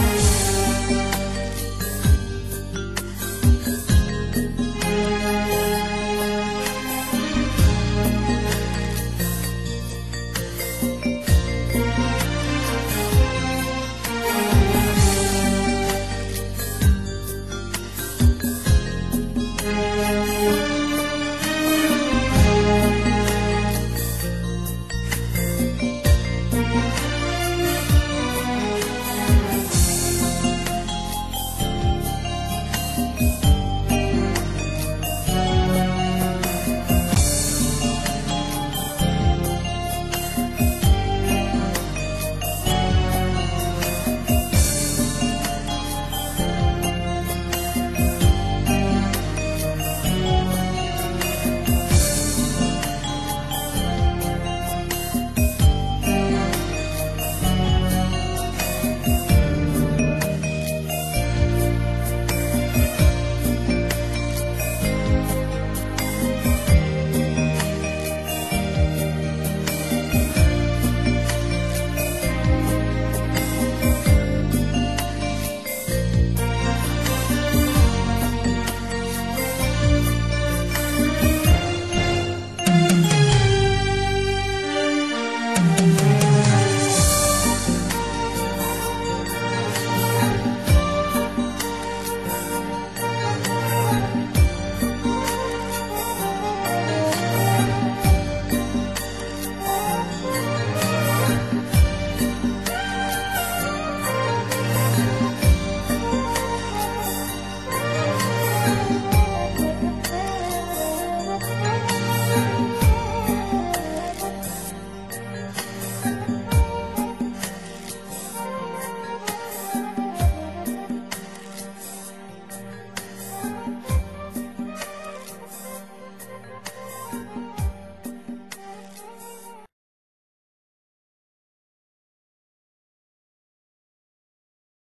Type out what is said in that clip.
Jesus.